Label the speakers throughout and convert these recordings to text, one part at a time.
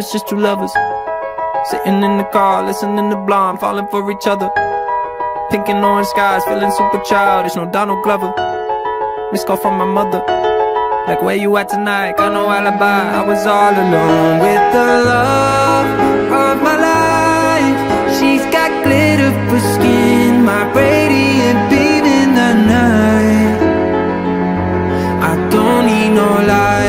Speaker 1: Was just two lovers. Sitting in the car, listening to Blonde Falling for each other. Pink and orange skies, feeling super childish No Donald Glover. Missed call from my mother. Like where you at tonight, got no alibi. I was all alone with the love of my life. She's got glitter for skin My radiant beam in the night. I don't need no light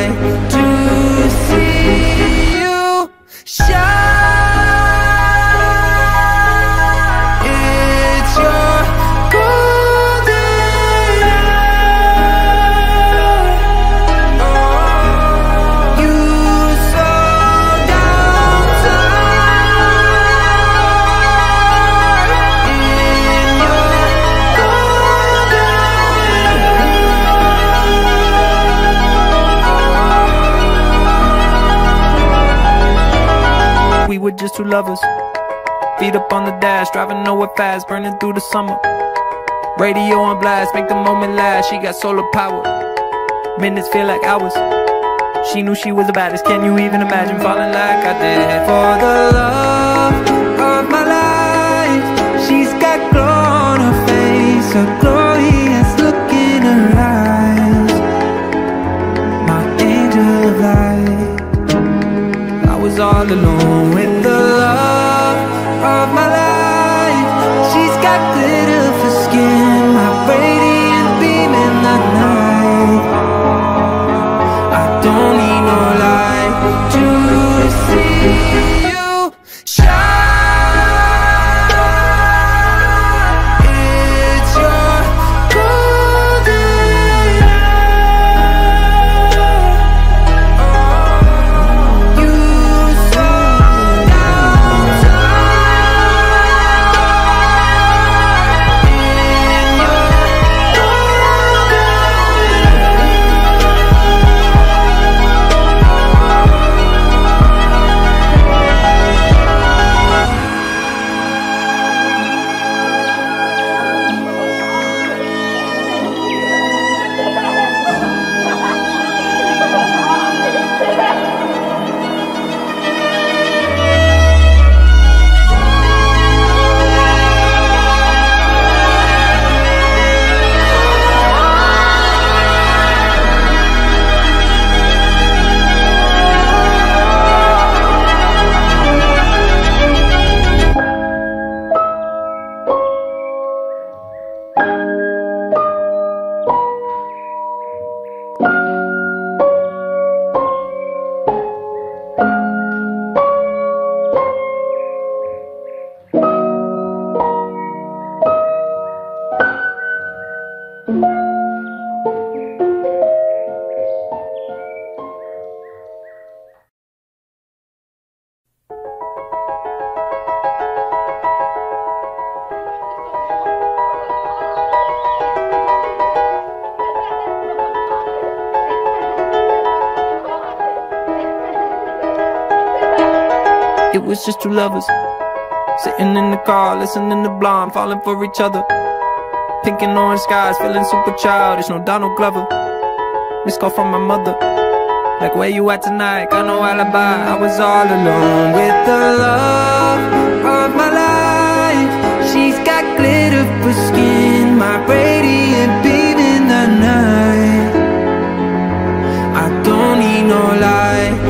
Speaker 1: just two lovers Feet up on the dash, driving nowhere fast, burning through the summer. Radio on blast, make the moment last. She got solar power. Minutes feel like hours. She knew she was the baddest. Can you even imagine falling like I did? For the love of my life, she's got glow on her face, a glorious look in her eyes. My angel of light. I was all alone of my life. She's got glitter for skin, my radiant beam in the night. I don't need no light It was just two lovers. Sitting in the car, listening to Blonde Falling for each other. Pink and orange skies, feeling super childish No Donald Glover. Missed call from my mother. Like where you at tonight, got no alibi. I was all alone with the love of my life. She's got glitter for skin My radiant beam in the night. I don't need no light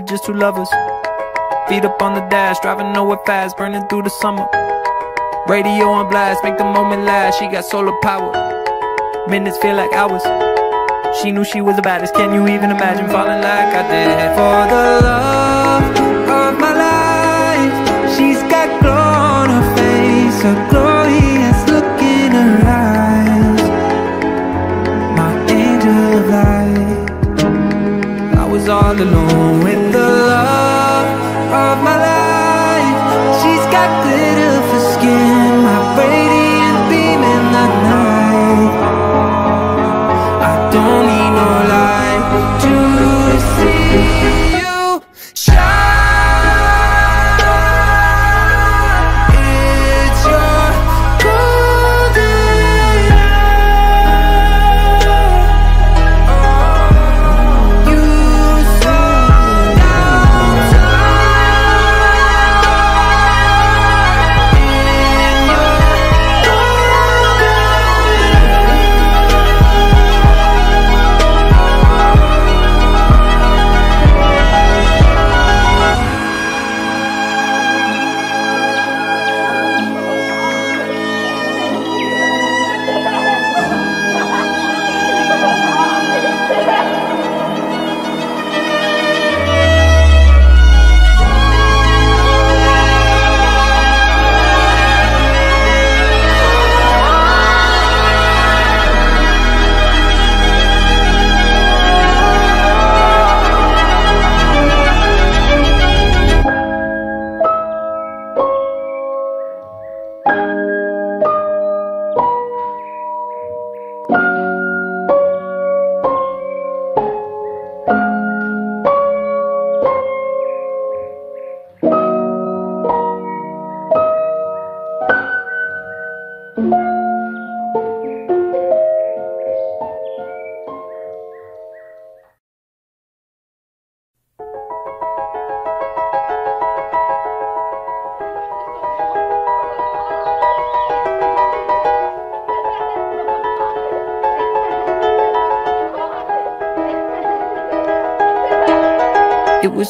Speaker 1: just two lovers Feet up on the dash, driving nowhere fast, burning through the summer. Radio on blast, make the moment last. She got solar power. Minutes feel like hours. She knew she was the baddest. Can you even imagine falling like I did? For the love of my life, she's got glow on her face, a glorious look in her eyes. My angel of light. I was all alone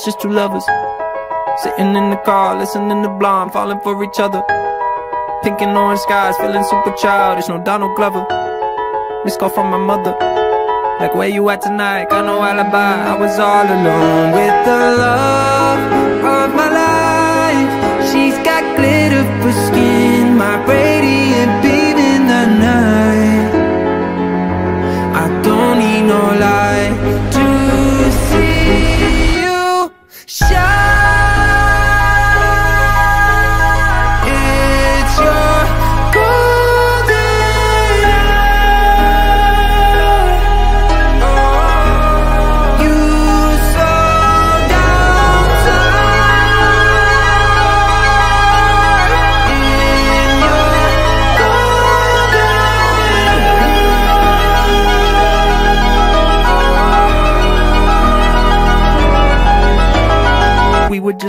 Speaker 1: just two lovers Sitting in the car, listening to Blonde Falling for each other. Pink and orange skies, feeling super childish No Donald Glover. Missed call from my mother. Like where you at tonight, got no alibi. I was all alone with the love of my life. She's got glitter for skin My radiant beam in the night. I don't need no light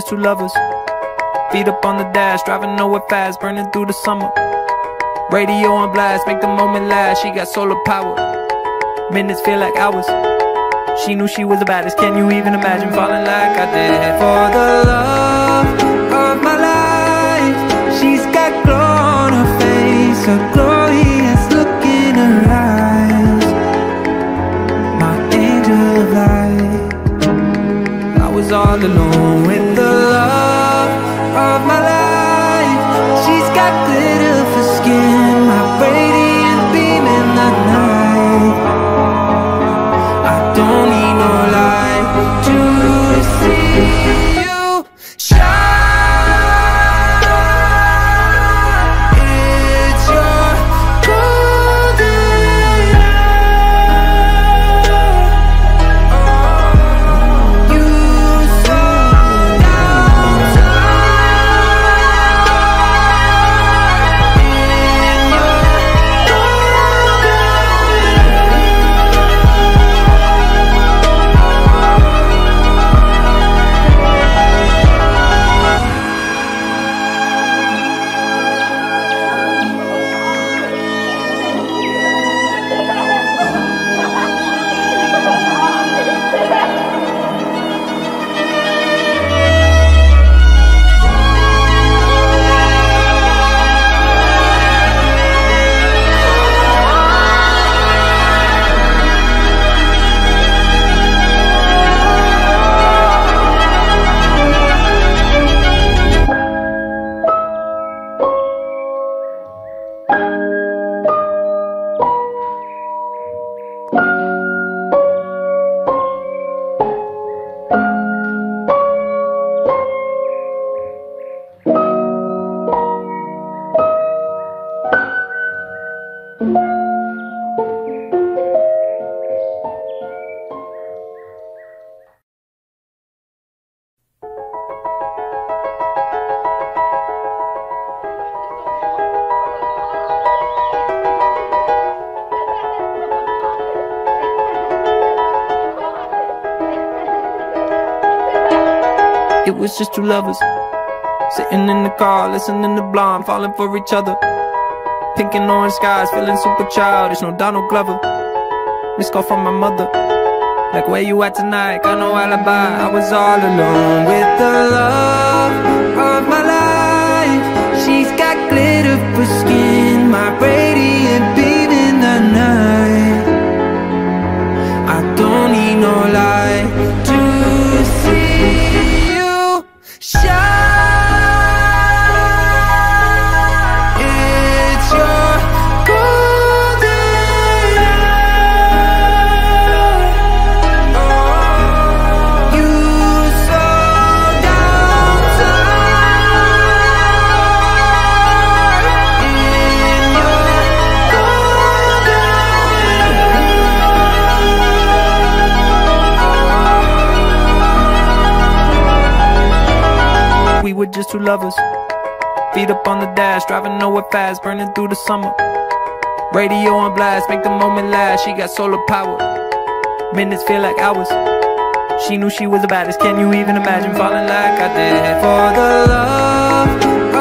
Speaker 1: two lovers Feet up on the dash, driving nowhere fast, burning through the summer. Radio on blast, make the moment last. She got solar power. Minutes feel like hours. She knew she was the baddest. Can you even imagine falling like I did? For the love of my life, she's got glow on her face, a glorious look in her eyes. My angel of light. I was all alone She's got just two lovers. Sitting in the car, listening to Blonde Falling for each other. Pink and orange skies, feeling super childish No Donald Glover. Missed call from my mother. Like where you at tonight, got no alibi. I was all alone with the love of my life. She's got glitter for skin. My radiant beam in the night. I don't need no light We were just two lovers Feet up on the dash, driving nowhere fast, burning through the summer. Radio on blast, make the moment last. She got solar power. Minutes feel like hours. She knew she was the baddest. Can you even imagine falling like I did? For the love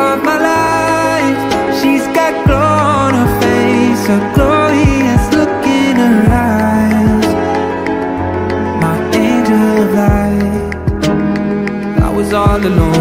Speaker 1: of my life, she's got glow on her face, a glorious look in her eyes. My angel of light. I was all alone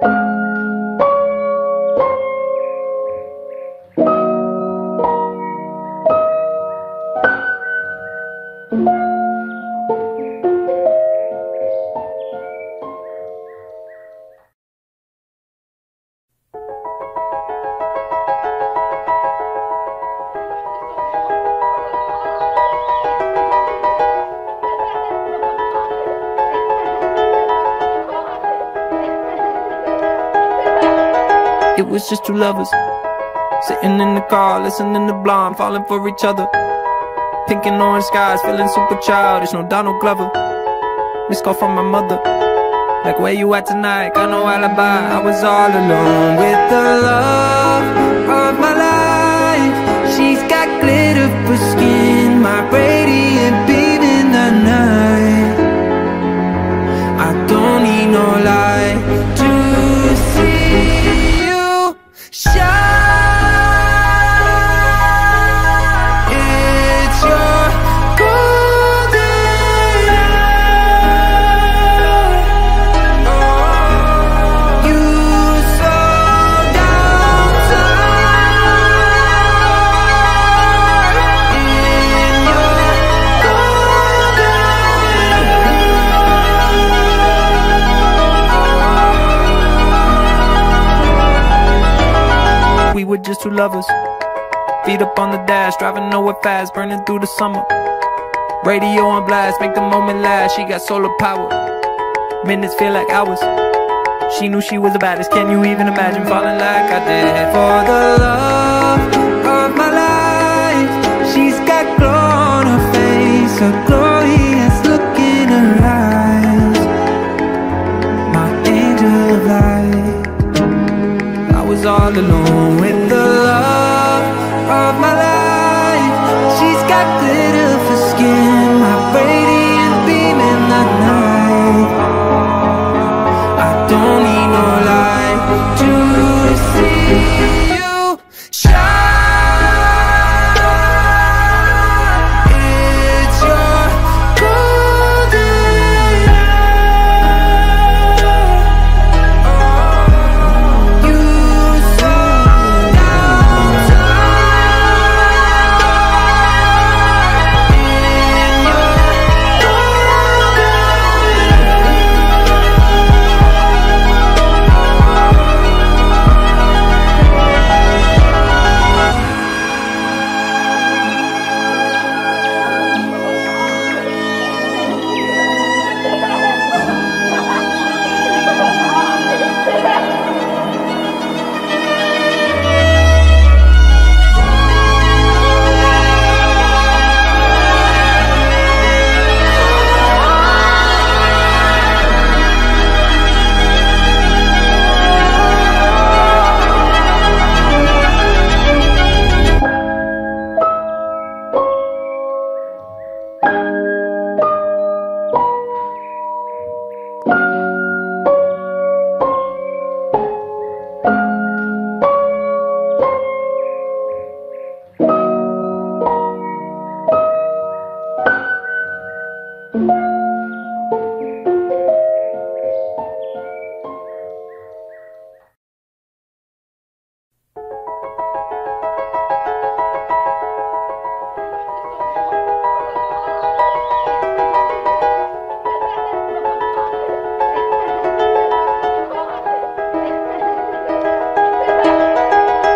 Speaker 1: It was just two lovers. Sitting in the car, listening to Blonde Falling for each other. Pink and orange skies, feeling super childish No Donald Glover. Missed call from my mother. Like where you at tonight, got no alibi. I was all alone with the love of my life. She's got glitter for skin My radiant beam in the night. I don't need no light two lovers Feet up on the dash, driving nowhere fast, burning through the summer. Radio on blast, make the moment last. She got solar power. Minutes feel like hours. She knew she was the baddest. Can you even imagine falling like I did? For the love of my life, she's got glow on her face, a glorious look in her eyes. My angel of light. I was all alone with Got glitter for skin,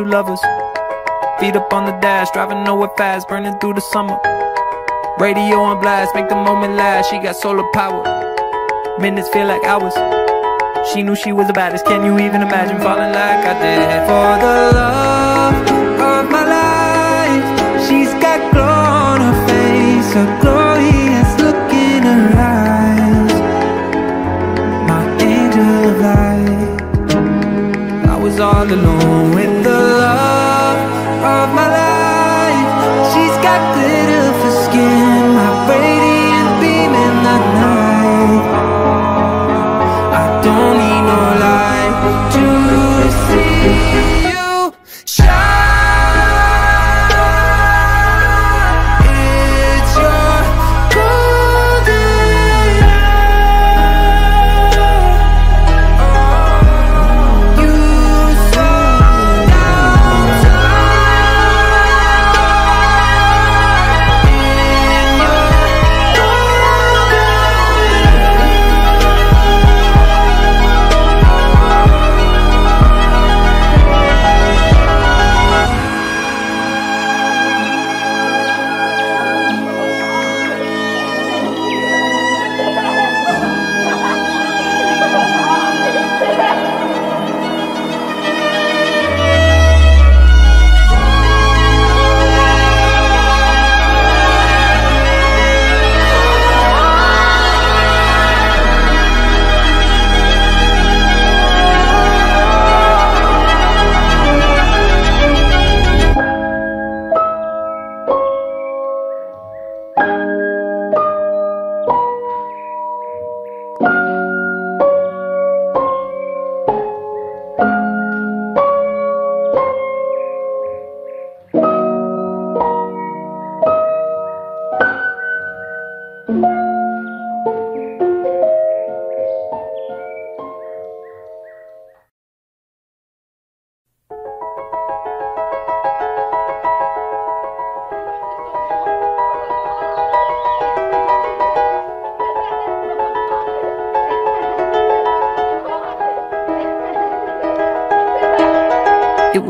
Speaker 1: Two lovers. Feet up on the dash, driving nowhere fast, burning through the summer. Radio on blast, make the moment last. She got solar power. Minutes feel like hours. She knew she was the baddest. Can you even imagine falling like I did? For the love of my life, she's got glow on her face, a glorious all alone with the love of my life. She's got glitter for skin, my radiant beam in the night. I don't need no light to see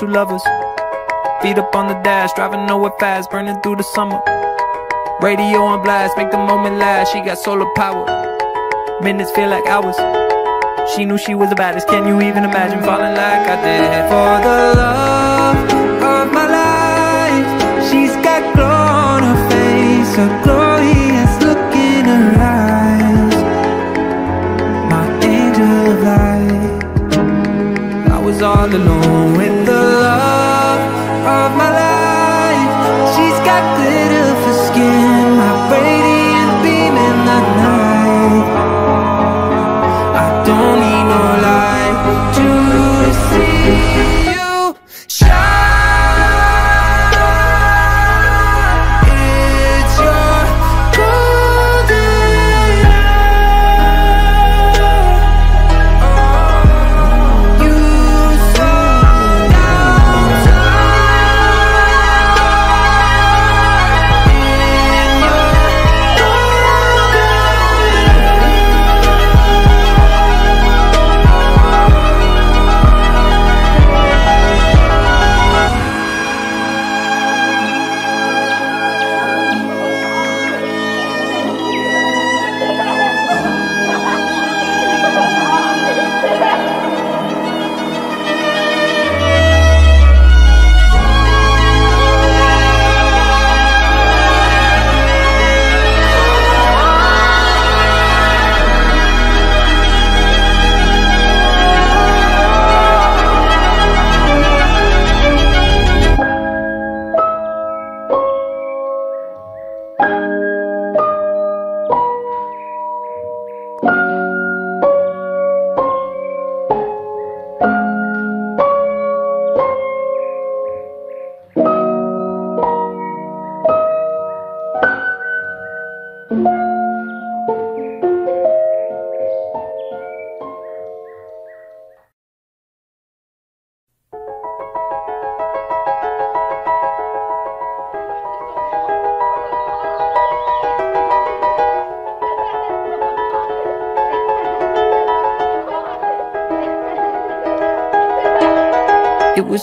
Speaker 1: two lovers Feet up on the dash, driving nowhere fast, burning through the summer. Radio on blast, make the moment last. She got solar power. Minutes feel like hours. She knew she was the baddest. Can you even imagine falling like I did? For the love of my life, she's got glow on her face, a glorious look in her eyes. My angel of light. I was all alone with love of my life. She's got glitter for skin, my radiant beam in the night. I don't need no light to see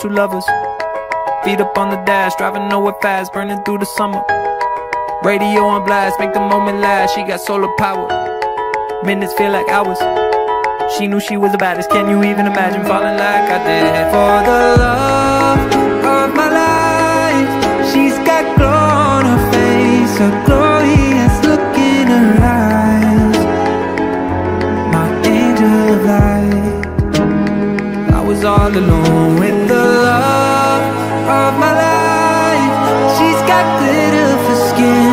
Speaker 1: two lovers Feet up on the dash, driving nowhere fast, burning through the summer. Radio on blast, make the moment last. She got solar power. Minutes feel like hours. She knew she was the baddest. Can you even imagine falling like I did? For the love of my life, she's got glow on her face, a glorious was all alone with the love of my life. She's got glitter for skin.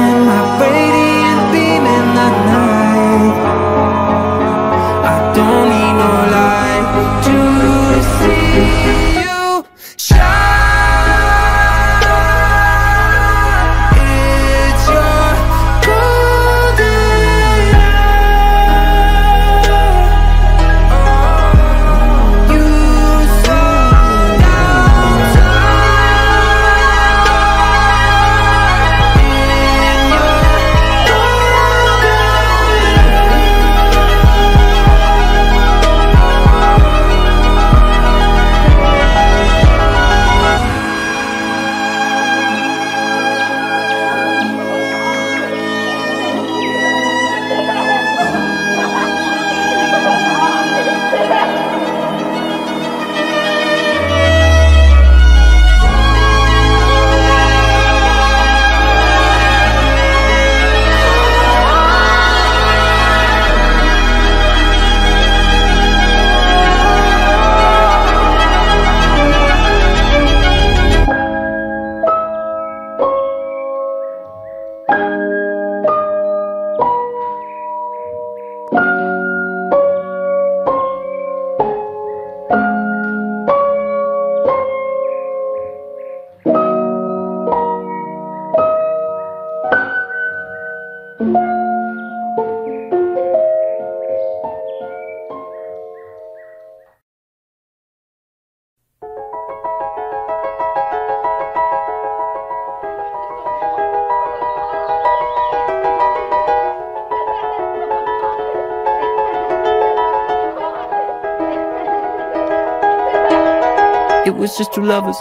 Speaker 1: Was just two lovers.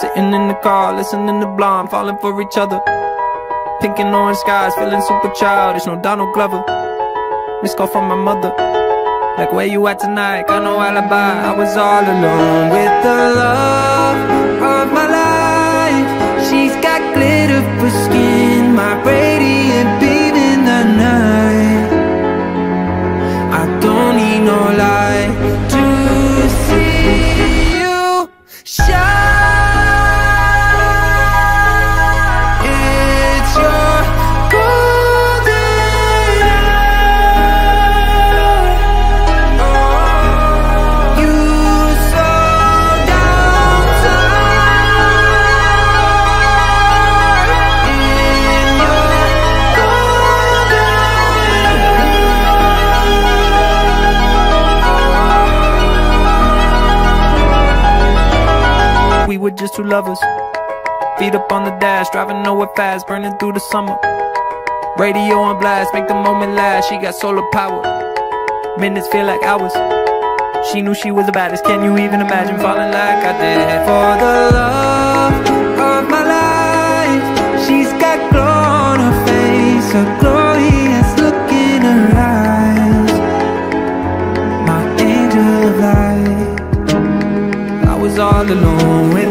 Speaker 1: Sitting in the car, listening to Blonde Falling for each other. Pink and orange skies, feeling super childish No Donald Glover. Missed call from my mother. Like where you at tonight, got no alibi. I was all alone with the love of my life. She's got glitter for skin My radiant beam in the night. I don't need no light two lovers Feet up on the dash, driving nowhere fast, burning through the summer. Radio on blast, make the moment last. She got solar power. Minutes feel like hours. She knew she was the baddest. Can you even imagine falling like I did? For the love of my life, she's got glow on her face, a glorious look in her eyes. My angel of light. I was all alone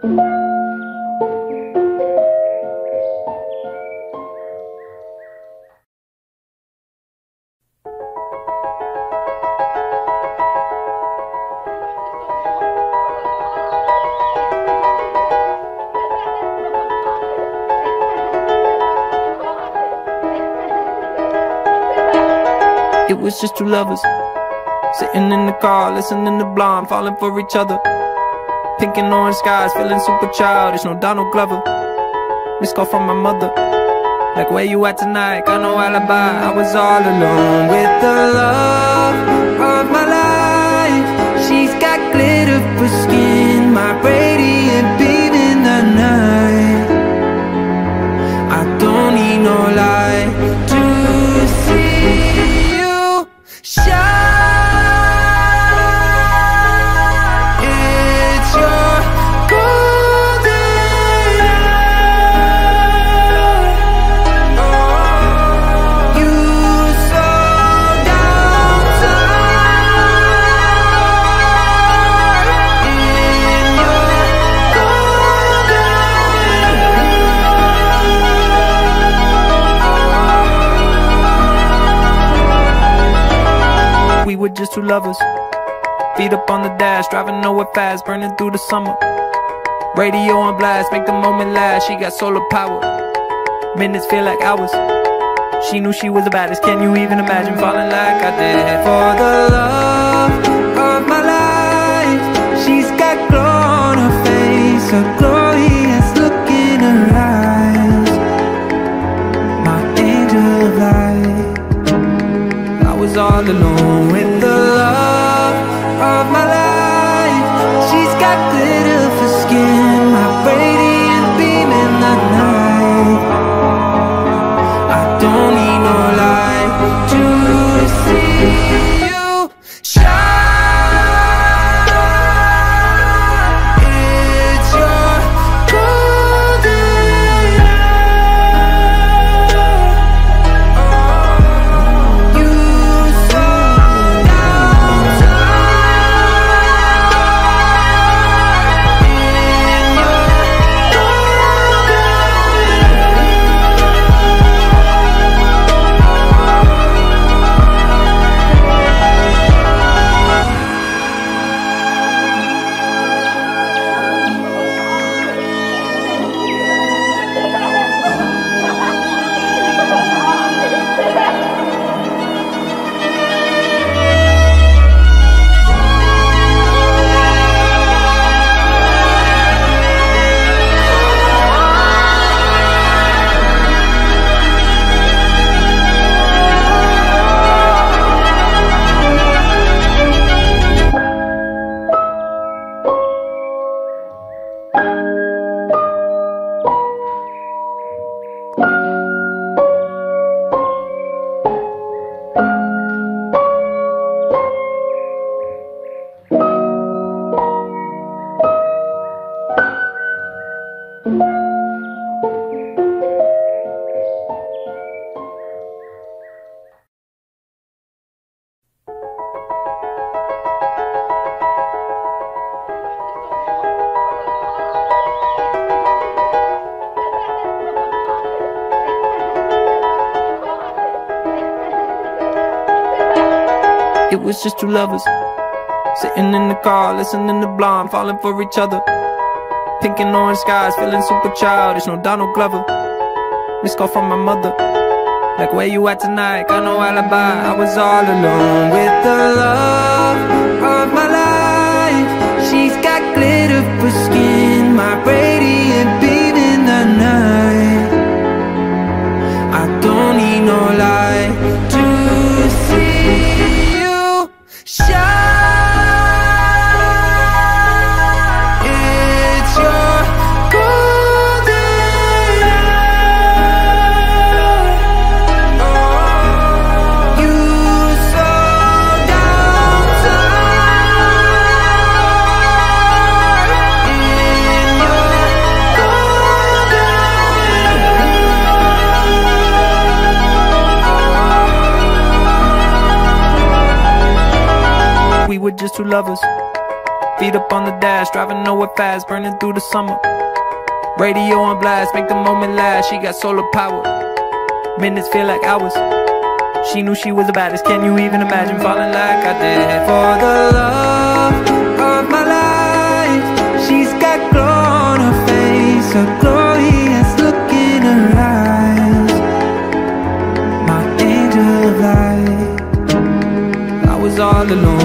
Speaker 1: It was just two lovers Sitting in the car, listening to Blonde Falling for each other Pink and orange skies, feeling super childish. No Donald Glover. Missed call from my mother. Like where you at tonight, got no alibi. I was all alone with the love of my life. She's got lovers Feet up on the dash, driving nowhere fast, burning through the summer. Radio on blast, make the moment last. She got solar power. Minutes feel like hours. She knew she was the baddest. Can you even imagine falling like I did? For the love of my life, she's got glow on her face, a glorious all alone with the love of my life. She's got glitter for skin, It was just two lovers Sitting in the car, listening to Blonde Falling for each other. Pink and orange skies, feeling super childish No Donald Glover. Missed call from my mother. Like where you at tonight, got no alibi. I was all alone with the love of my life. She's got glitter for skin My radiant beam in the night. I don't need no light just two lovers Feet up on the dash, driving nowhere fast, burning through the summer. Radio on blast, make the moment last. She got solar power. Minutes feel like hours. She knew she was the baddest. Can you even imagine falling like I did? For the love of my life, she's got glow on her face, a glorious look in her eyes. My angel of light. I was all alone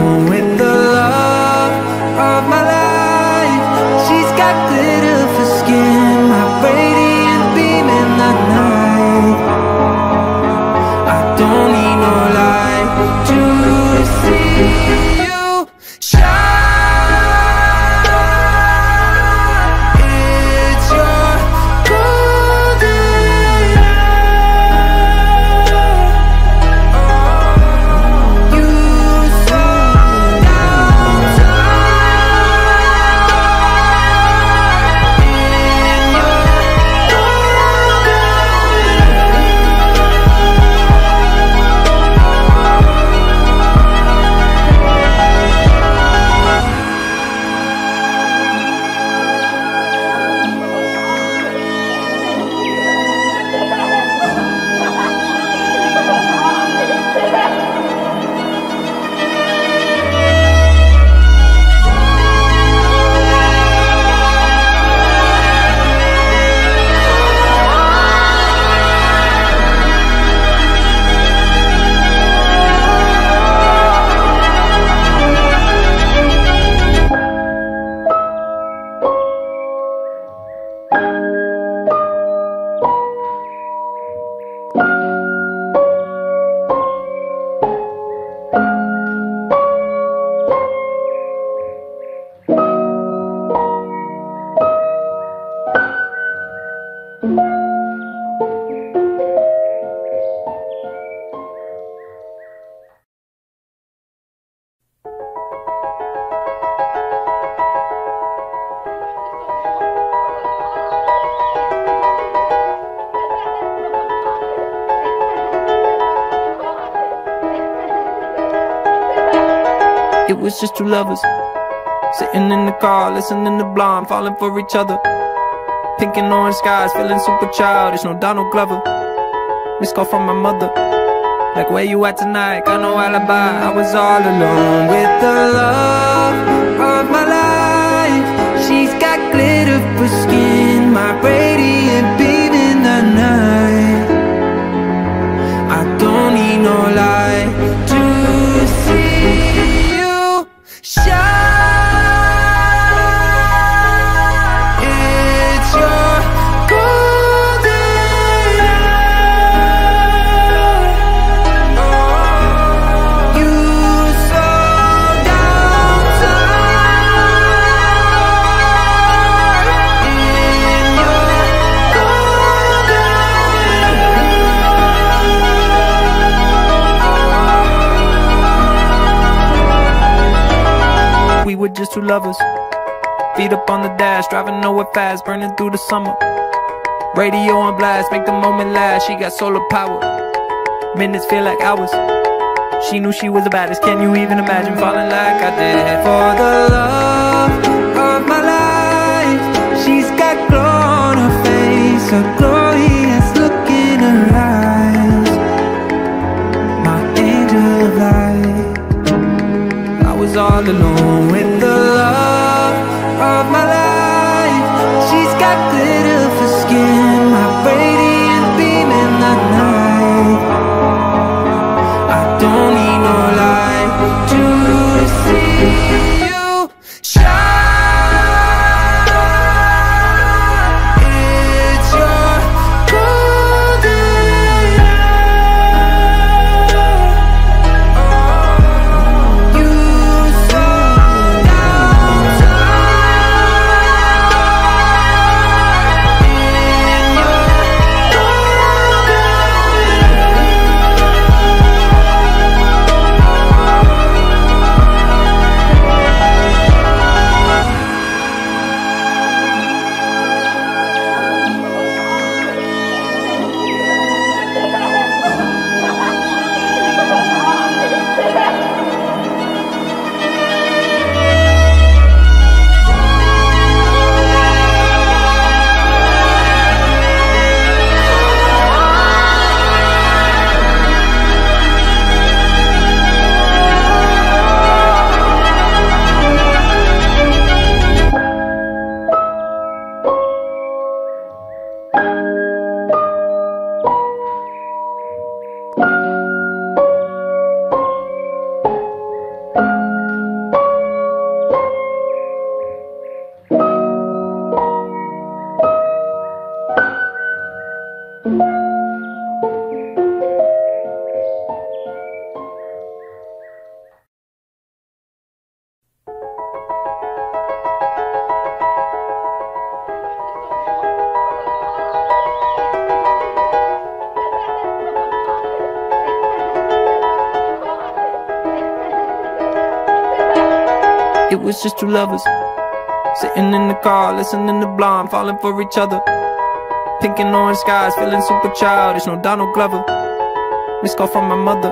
Speaker 1: just two lovers. Sitting in the car, listening to Blonde Falling for each other. Pink and orange skies, feeling super childish No Donald Glover. Missed call from my mother. Like where you at tonight, got no alibi. I was all alone with the love of my life. She's got glitter for skin My radiant two lovers Feet up on the dash, driving nowhere fast, burning through the summer. Radio on blast, make the moment last. She got solar power. Minutes feel like hours. She knew she was the baddest. Can you even imagine falling like I did? For the love of my life, she's got glow on her face, a glorious look in her eyes. My angel of light. I was all alone with She's got was just two lovers. Sitting in the car, listening to Blonde Falling for each other. Pink and orange skies, feeling super childish No Donald Glover. Missed call from my mother.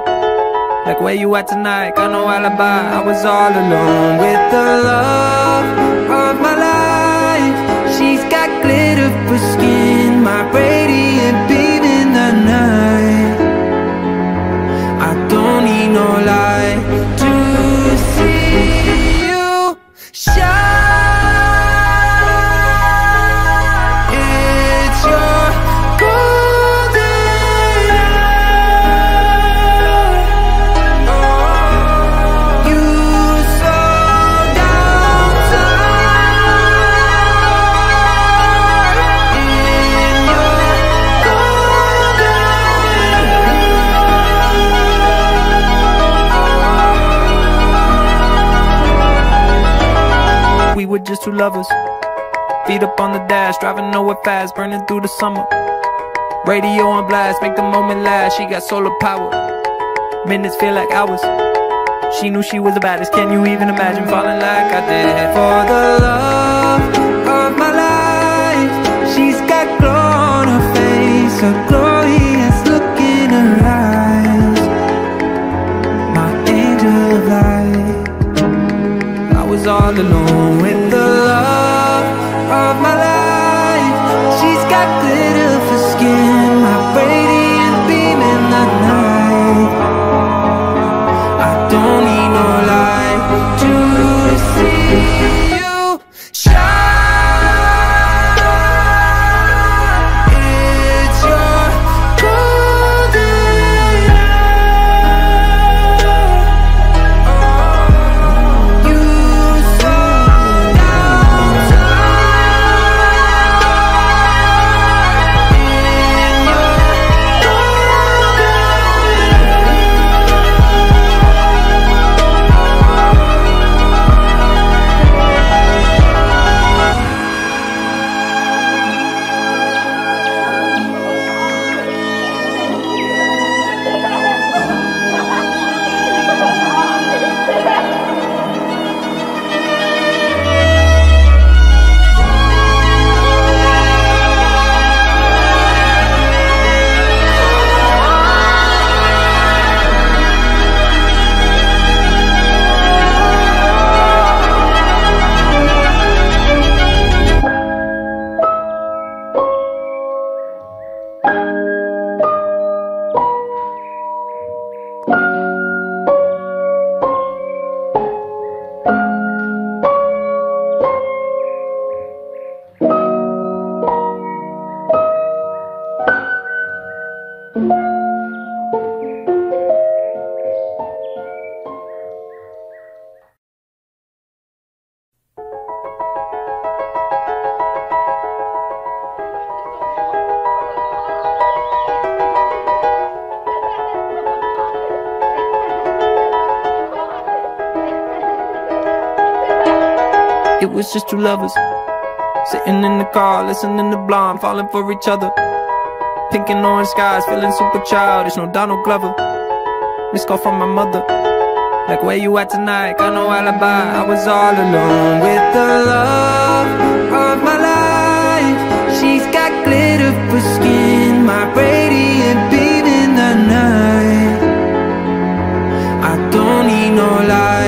Speaker 1: Like where you at tonight, got no alibi. I was all alone with the love of my life. She's got glitter for skin My radiant beam in the night. I don't need no light just two lovers. Feet up on the dash, driving nowhere fast, burning through the summer. Radio on blast, make the moment last. She got solar power. Minutes feel like hours. She knew she was the baddest. Can you even imagine falling like I did? For the love of my life, she's got glow on her face, a glorious look in her eyes. My angel of light. I was of my life. Just two lovers Sitting in the car, listening to Blonde Falling for each other. Pink and orange skies, feeling super childish. No Donald Glover. Missed call from my mother. Like where you at tonight, got no alibi. I was all alone with the love of my life. She's got glitter for skin My radiant beam in the night. I don't need no light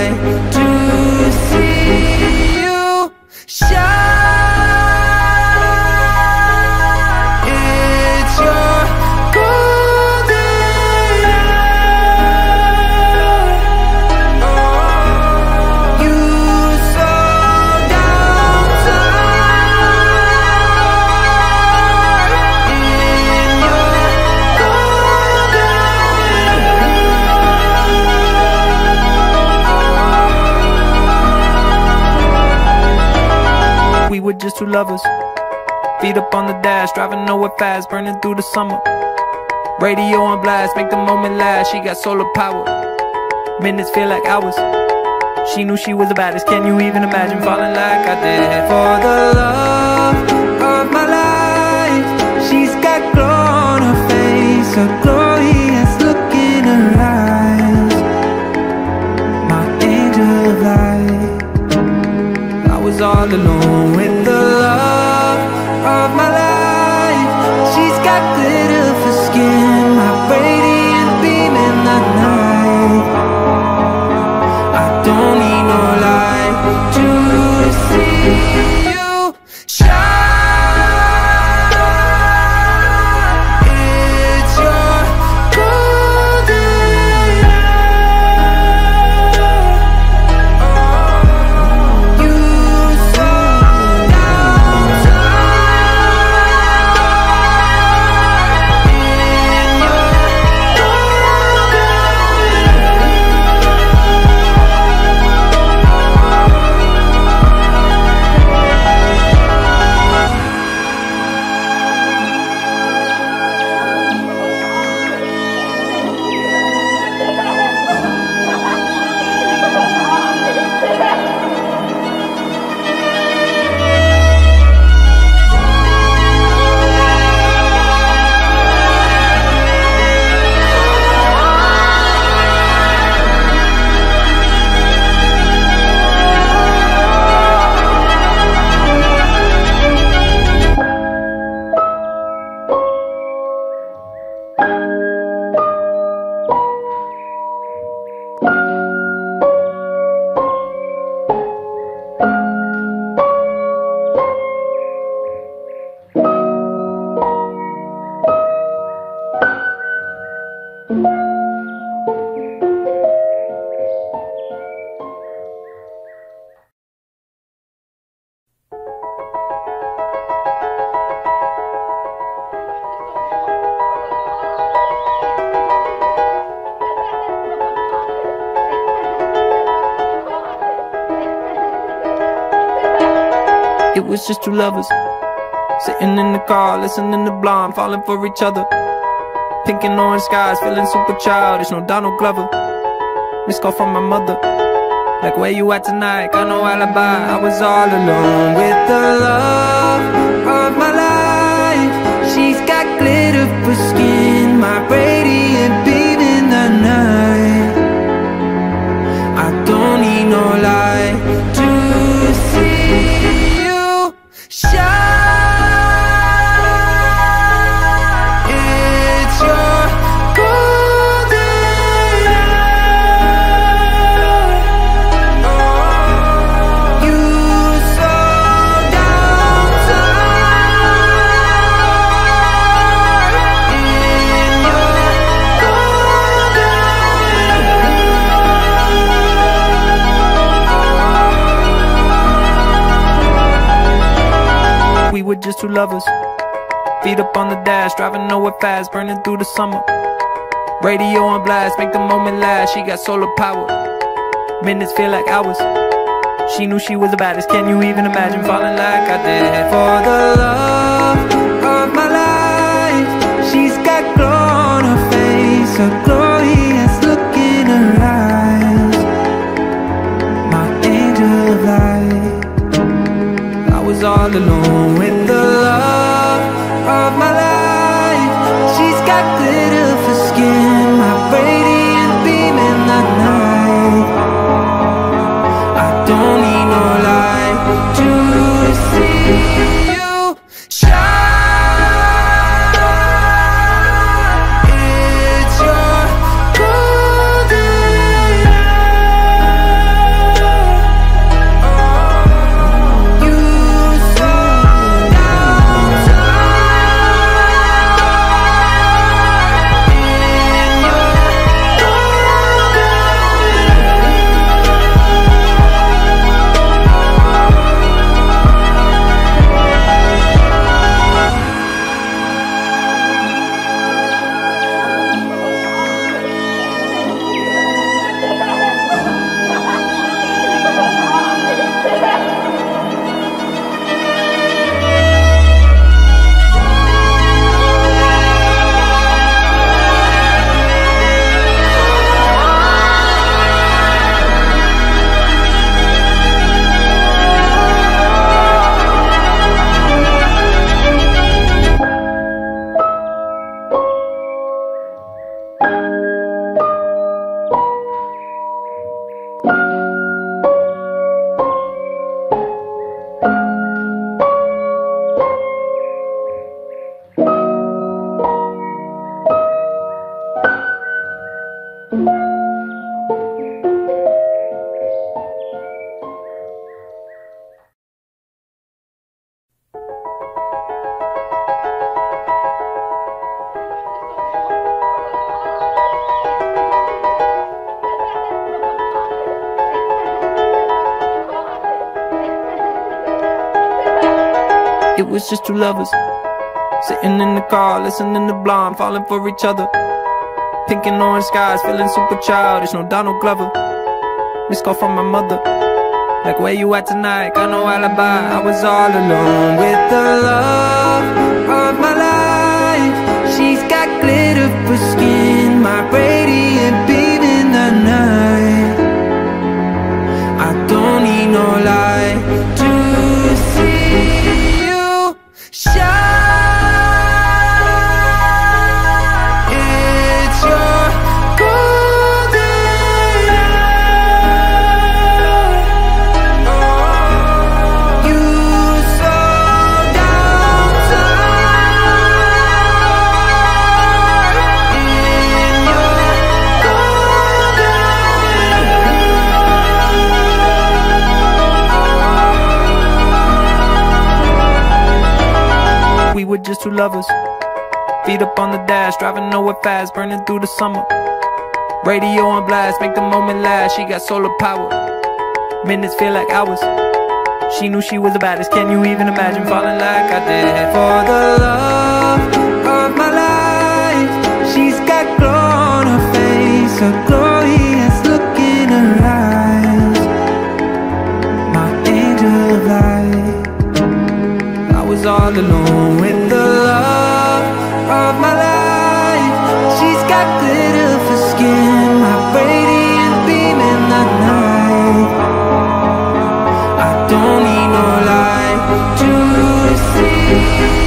Speaker 1: two lovers Feet up on the dash, driving nowhere fast, burning through the summer. Radio on blast, make the moment last. She got solar power. Minutes feel like hours. She knew she was the baddest. Can you even imagine falling like I did? For the love She's got was just two lovers. Sitting in the car, listening to Blonde Falling for each other. Pink and orange skies, feeling super childish No Donald Glover. Missed call from my mother. Like where you at tonight, got no alibi. I was all alone with the love of my life. She's got glitter for skin My radiant beam in the night. I don't need no light Two lovers Feet up on the dash, driving nowhere fast, burning through the summer. Radio on blast, make the moment last. She got solar power. Minutes feel like hours. She knew she was the baddest. Can you even imagine falling like I did? For the love of my life, she's got glow on her face, a glorious look in her eyes. All alone with the love of my life. She's got just two lovers Sitting in the car, listening to Blonde Falling for each other. Pink and orange skies, feeling super childish No Donald Glover. Missed call from my mother. Like where you at tonight, got no alibi. I was all alone with the love of my life. She's got glitter for skin My radiant beam in the night. I don't need no light just two lovers Feet up on the dash, driving nowhere fast, burning through the summer. Radio on blast, make the moment last. She got solar power. Minutes feel like hours. She knew she was the baddest. Can you even imagine falling like I did? For the love of my life, she's got glow on her face, a glorious look in her eyes. My angel of light. I was all alone with of my life. She's got glitter for skin, my radiant beam in the night. I don't need no light to see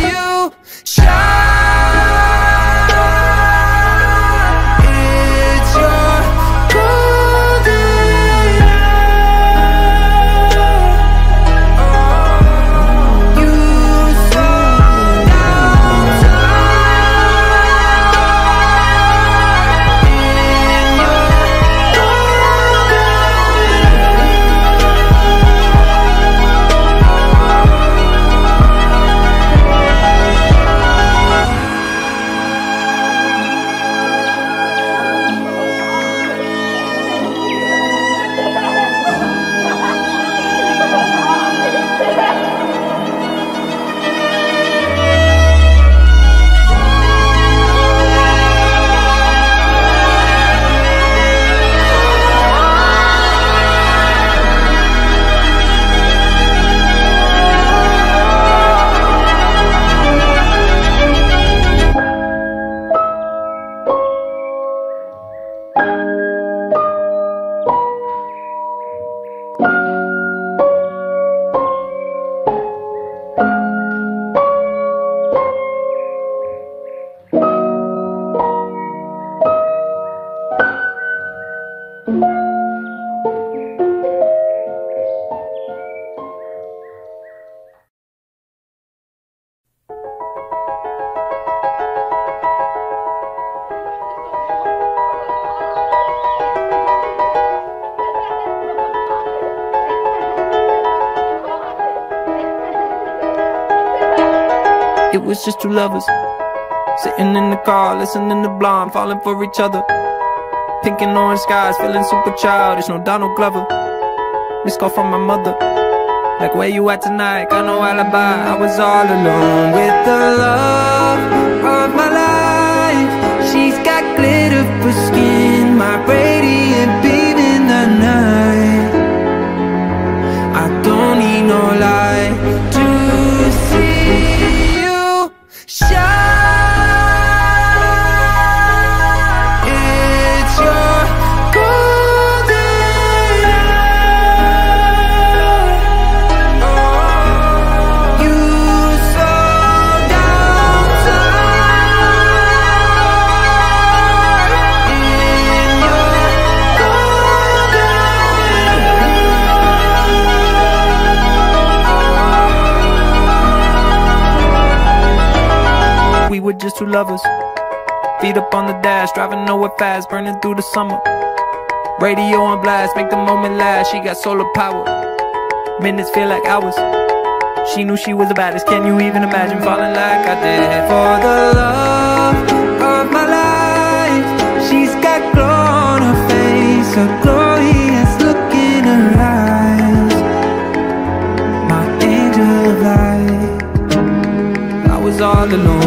Speaker 1: just two lovers. Sitting in the car, listening to Blonde Falling for each other. Pink and orange skies, feeling super childish No Donald Glover. Missed call from my mother. Like where you at tonight, got no alibi. I was all alone with the love of my life. She's got glitter for skin My radiant beam in the night. I don't need no light two lovers Feet up on the dash, driving nowhere fast, burning through the summer. Radio on blast, make the moment last. She got solar power. Minutes feel like hours. She knew she was the baddest. Can you even imagine falling like I did? For the love of my life, she's got glow on her face, a glorious look in her eyes. My angel of light. I was all alone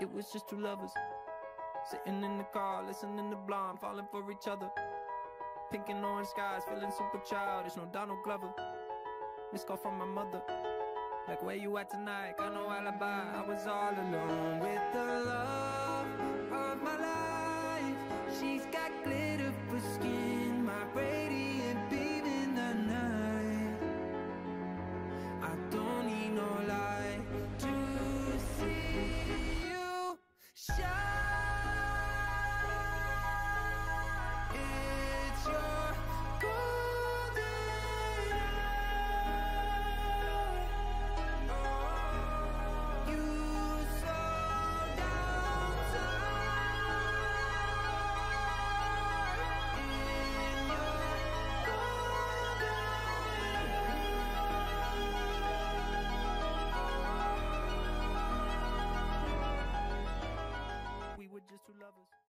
Speaker 1: It was just two lovers Sitting in the car, listening to Blonde Falling for each other. Pink and orange skies, feeling super childish No Donald Glover. Missed call from my mother. Like where you at tonight, got no alibi. I was all alone with the love of my life. She's got glitter for skin My radiant beam in the night. I don't need no light